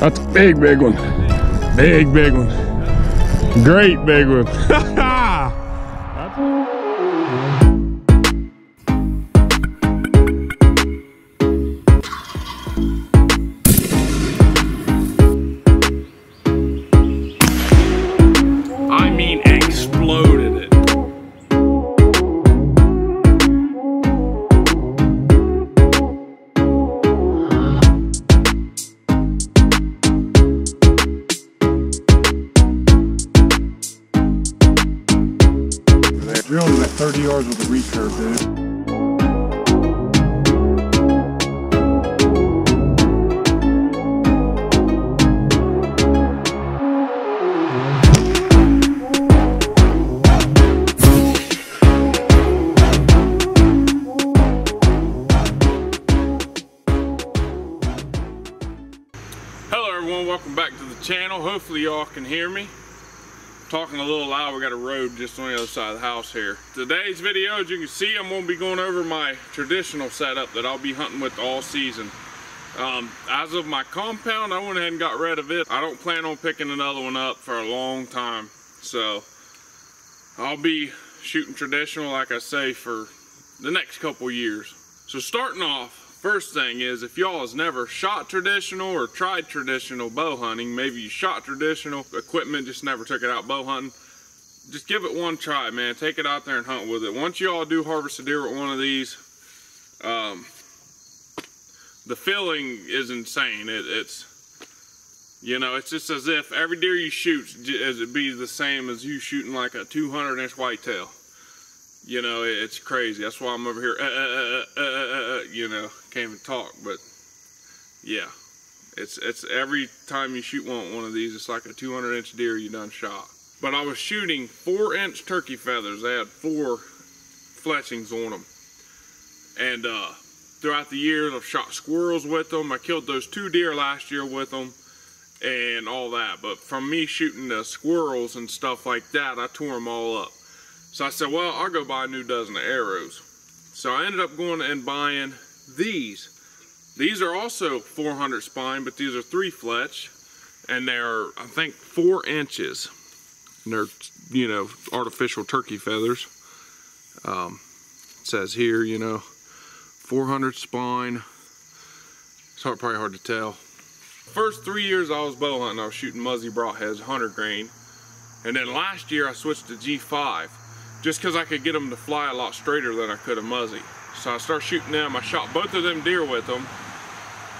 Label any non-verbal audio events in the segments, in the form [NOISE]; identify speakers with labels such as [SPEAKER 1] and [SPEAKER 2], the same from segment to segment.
[SPEAKER 1] That's a big, big one. Big, big one. Great big one. [LAUGHS] back to the channel. Hopefully y'all can hear me. Talking a little loud, we got a road just on the other side of the house here. Today's video, as you can see, I'm gonna be going over my traditional setup that I'll be hunting with all season. Um, as of my compound, I went ahead and got rid of it. I don't plan on picking another one up for a long time. So, I'll be shooting traditional, like I say, for the next couple years. So starting off, first thing is if y'all has never shot traditional or tried traditional bow hunting, maybe you shot traditional equipment, just never took it out bow hunting, just give it one try, man. Take it out there and hunt with it. Once y'all do harvest a deer with one of these, um, the feeling is insane. It, it's, you know, it's just as if every deer you shoot, as it be the same as you shooting like a 200 inch whitetail. You know, it's crazy. That's why I'm over here, uh, uh, uh, uh, uh, uh, you know, can't even talk. But yeah, it's it's every time you shoot one one of these, it's like a 200 inch deer you done shot. But I was shooting four inch turkey feathers. They had four fletchings on them, and uh, throughout the years, I've shot squirrels with them. I killed those two deer last year with them and all that. But from me shooting the squirrels and stuff like that, I tore them all up. So I said, well, I'll go buy a new dozen of arrows. So I ended up going and buying these. These are also 400 spine, but these are three fletch, and they're I think four inches. And they're you know artificial turkey feathers. Um, it says here, you know, 400 spine. It's hard, probably hard to tell. First three years I was bow hunting, I was shooting Muzzy Broadheads, 100 grain. And then last year I switched to G5 just because I could get them to fly a lot straighter than I could a Muzzy. So I started shooting them. I shot both of them deer with them,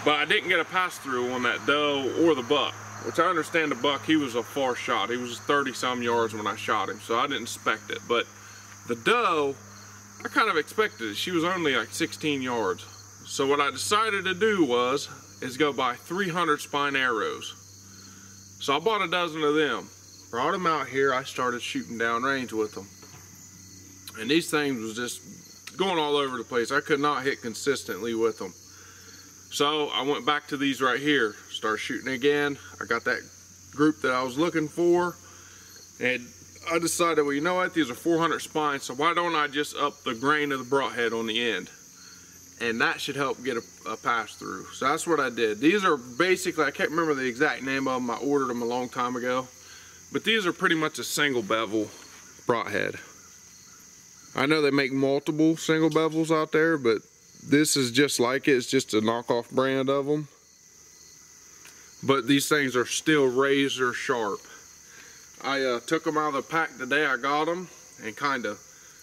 [SPEAKER 1] but I didn't get a pass through on that doe or the buck. Which I understand the buck, he was a far shot. He was 30 some yards when I shot him, so I didn't expect it. But the doe, I kind of expected it. She was only like 16 yards. So what I decided to do was, is go buy 300 spine arrows. So I bought a dozen of them. Brought them out here, I started shooting down range with them. And these things was just going all over the place. I could not hit consistently with them. So I went back to these right here, start shooting again. I got that group that I was looking for. And I decided, well, you know what? These are 400 spines, so why don't I just up the grain of the broadhead on the end? And that should help get a, a pass through. So that's what I did. These are basically, I can't remember the exact name of them. I ordered them a long time ago. But these are pretty much a single bevel broadhead. I know they make multiple single bevels out there, but this is just like it. It's just a knockoff brand of them. But these things are still razor sharp. I uh, took them out of the pack the day I got them and kind of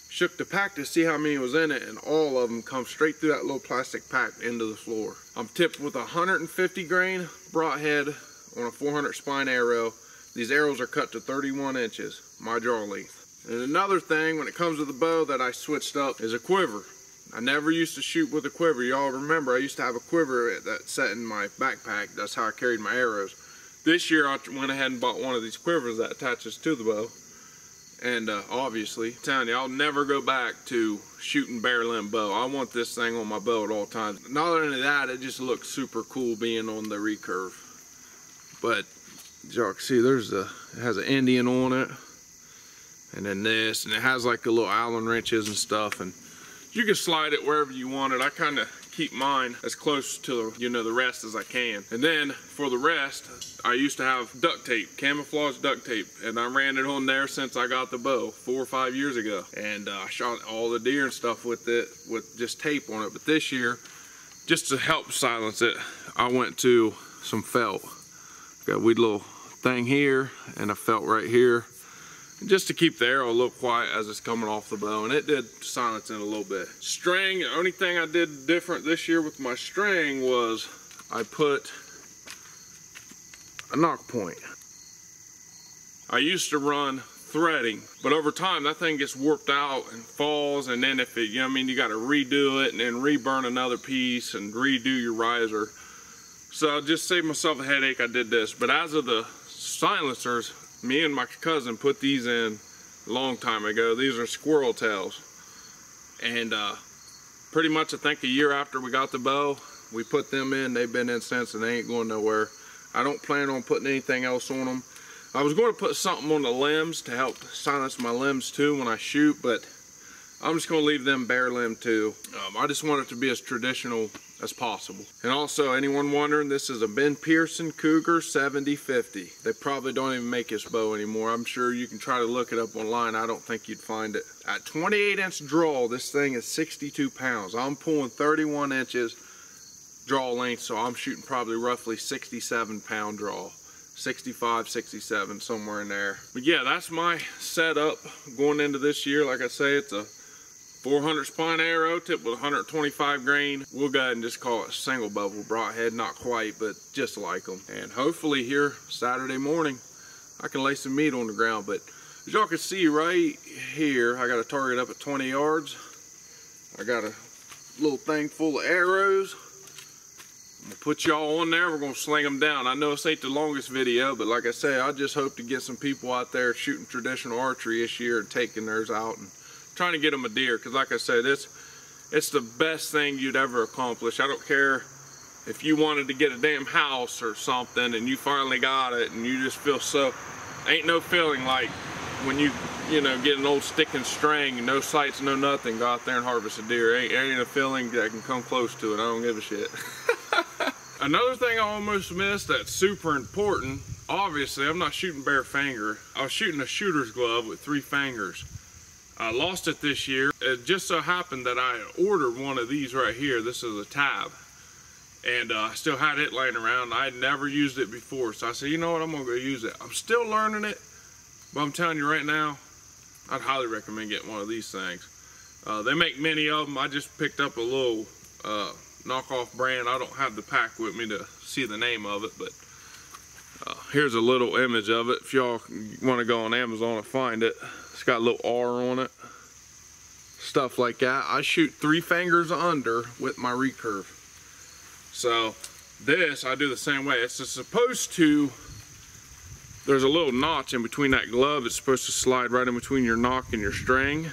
[SPEAKER 1] shook the pack to see how many was in it and all of them come straight through that little plastic pack into the floor. I'm tipped with a 150 grain broadhead on a 400 spine arrow. These arrows are cut to 31 inches, my draw length. And another thing when it comes to the bow that I switched up is a quiver. I never used to shoot with a quiver. Y'all remember I used to have a quiver that sat in my backpack. That's how I carried my arrows. This year I went ahead and bought one of these quivers that attaches to the bow. And uh, obviously, I'm telling you, I'll never go back to shooting bare limb bow. I want this thing on my bow at all times. Not only that, it just looks super cool being on the recurve. But y'all can see, there's a it has an Indian on it, and then this, and it has like the little Allen wrenches and stuff, and you can slide it wherever you want it. I kind of keep mine as close to you know the rest as I can. And then for the rest, I used to have duct tape, camouflage duct tape, and I ran it on there since I got the bow four or five years ago. And uh, I shot all the deer and stuff with it with just tape on it. But this year, just to help silence it, I went to some felt. Got a wee little thing here and a felt right here just to keep the arrow a little quiet as it's coming off the bow and it did silence it a little bit. String the only thing i did different this year with my string was i put a nock point. I used to run threading but over time that thing gets warped out and falls and then if it you know i mean you got to redo it and then reburn another piece and redo your riser. So I just saved myself a headache i did this. But as of the silencers me and my cousin put these in a long time ago. These are squirrel tails. And uh, pretty much I think a year after we got the bow, we put them in. They've been in since and they ain't going nowhere. I don't plan on putting anything else on them. I was going to put something on the limbs to help silence my limbs too when I shoot, but I'm just going to leave them bare limb too. Um, I just want it to be as traditional as possible. And also, anyone wondering, this is a Ben Pearson Cougar 7050. They probably don't even make this bow anymore. I'm sure you can try to look it up online. I don't think you'd find it. At 28 inch draw, this thing is 62 pounds. I'm pulling 31 inches draw length, so I'm shooting probably roughly 67 pound draw. 65, 67, somewhere in there. But yeah, that's my setup going into this year. Like I say, it's a 400 spine arrow tip with 125 grain. We'll go ahead and just call it single bevel broadhead, not quite, but just like them. And hopefully here Saturday morning, I can lay some meat on the ground. But as y'all can see right here, I got a target up at 20 yards. I got a little thing full of arrows. I'm gonna put y'all on there. We're gonna sling them down. I know this ain't the longest video, but like I say, I just hope to get some people out there shooting traditional archery this year and taking theirs out and trying to get them a deer because like I said this it's the best thing you'd ever accomplish. I don't care if you wanted to get a damn house or something and you finally got it and you just feel so ain't no feeling like when you you know get an old stick and string no sights no nothing go out there and harvest a deer. Ain't, ain't a feeling that can come close to it. I don't give a shit. [LAUGHS] Another thing I almost missed that's super important obviously I'm not shooting bare finger I was shooting a shooter's glove with three fingers I lost it this year. It just so happened that I ordered one of these right here. This is a tab. And uh, I still had it laying around. I had never used it before. So I said, you know what, I'm gonna go use it. I'm still learning it, but I'm telling you right now, I'd highly recommend getting one of these things. Uh, they make many of them. I just picked up a little uh, knockoff brand. I don't have the pack with me to see the name of it, but here's a little image of it. If y'all want to go on Amazon and find it, it's got a little R on it. Stuff like that. I shoot three fingers under with my recurve. So this, I do the same way. It's supposed to, there's a little notch in between that glove. It's supposed to slide right in between your nock and your string.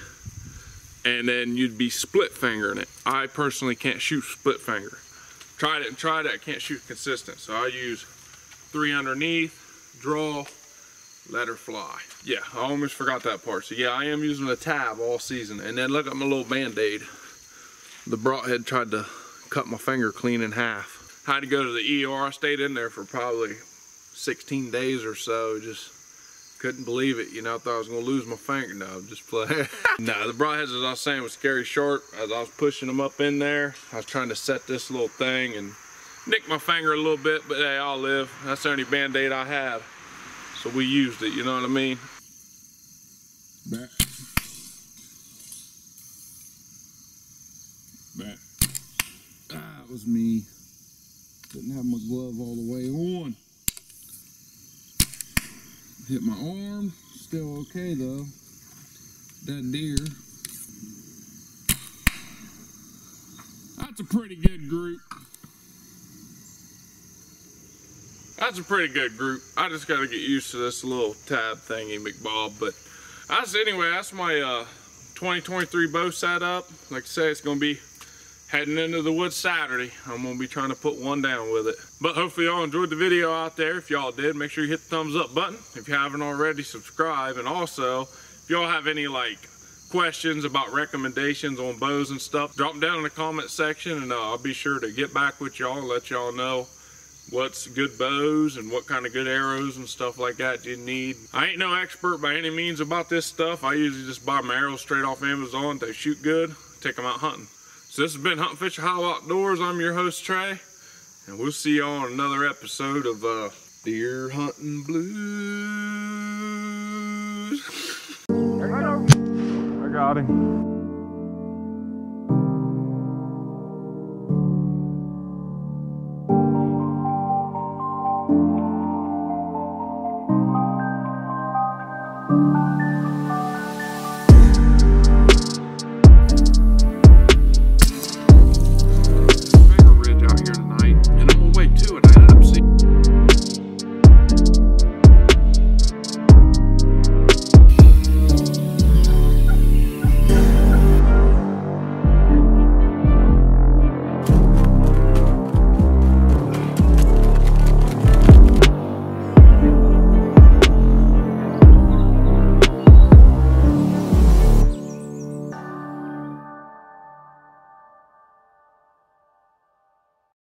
[SPEAKER 1] And then you'd be split fingering it. I personally can't shoot split finger. Tried it and tried it, I can't shoot consistent. So I use three underneath, draw, let her fly. Yeah, I almost forgot that part. So yeah, I am using a tab all season. And then look at my little band-aid. The broadhead tried to cut my finger clean in half. I had to go to the ER. I stayed in there for probably 16 days or so. Just couldn't believe it. You know, I thought I was gonna lose my finger. No, just play. [LAUGHS] no, the broadheads, as I was saying, was scary sharp. As I was pushing them up in there, I was trying to set this little thing and nicked my finger a little bit, but hey, I'll live. That's the only band-aid I have. So we used it, you know what I mean?
[SPEAKER 2] Back. Back. Ah, it was me. Didn't have my glove all the way on. Hit my arm. Still okay though. That deer. That's a pretty good group.
[SPEAKER 1] That's a pretty good group. I just got to get used to this little tab thingy, McBob. But that's anyway. That's my uh, 2023 bow setup. Like I say, it's gonna be heading into the woods Saturday. I'm gonna be trying to put one down with it. But hopefully y'all enjoyed the video out there. If y'all did, make sure you hit the thumbs up button. If you haven't already, subscribe. And also, if y'all have any like questions about recommendations on bows and stuff, drop them down in the comment section and uh, I'll be sure to get back with y'all and let y'all know what's good bows and what kind of good arrows and stuff like that you need. I ain't no expert by any means about this stuff. I usually just buy my arrows straight off Amazon. They shoot good, take them out hunting. So this has been Hunting Fish Ohio Outdoors. I'm your host Trey, and we'll see y'all on another episode of uh, Deer Hunting Blues. I got him.